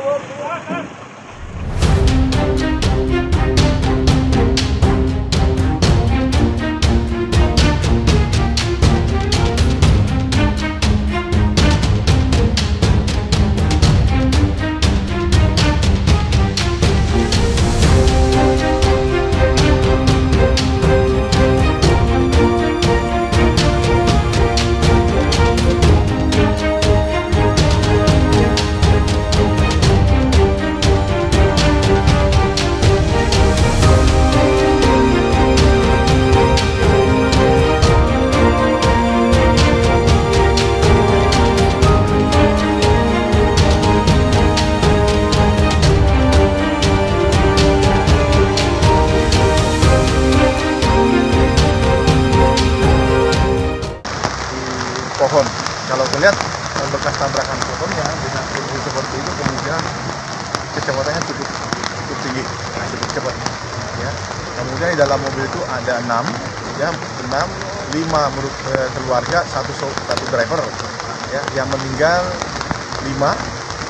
Lord. Pohon. Kalau melihat bekas tabrakan pohonnya dengan kondisi seperti itu kemungkinan kecepatannya cukup cukup tinggi, nah, cukup cepat. Ya. Kemudian di dalam mobil itu ada enam, ya enam, lima eh, keluarga, satu satu driver, ya yang meninggal lima,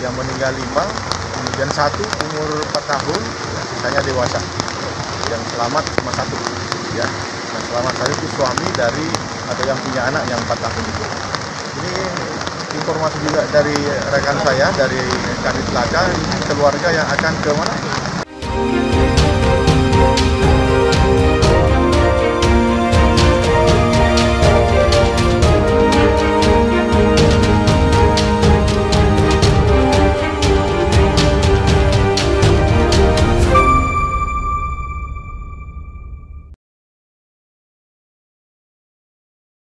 yang meninggal lima, kemudian satu umur 4 tahun, ya, sisanya dewasa. Yang selamat cuma satu, ya. Yang selamat tadi itu suami dari atau yang punya anak yang 4 tahun itu. Ini informasi juga dari rekan saya dari Kadit Laka, keluarga yang akan ke mana?